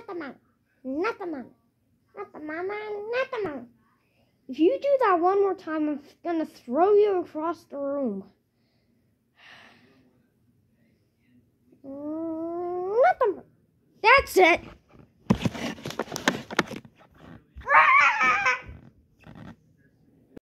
not the mom, not the mama, not the mama, not the mom. If you do that one more time, I'm gonna throw you across the room. Not the mom. That's it.